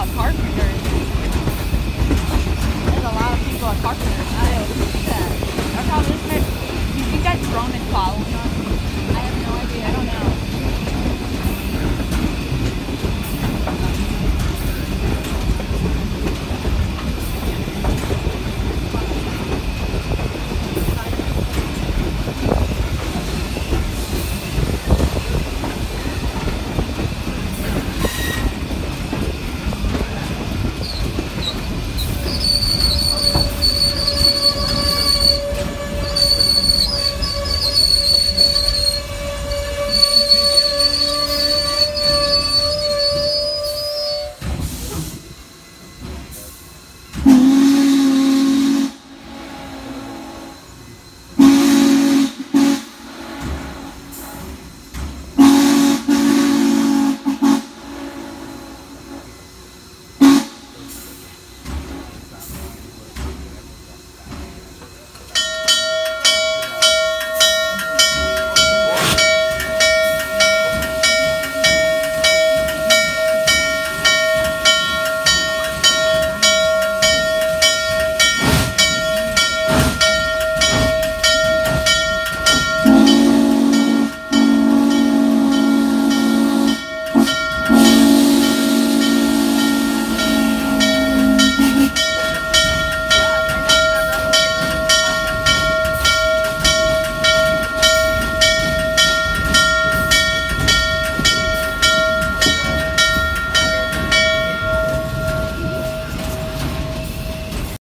people at. There's a lot of people at carpenters.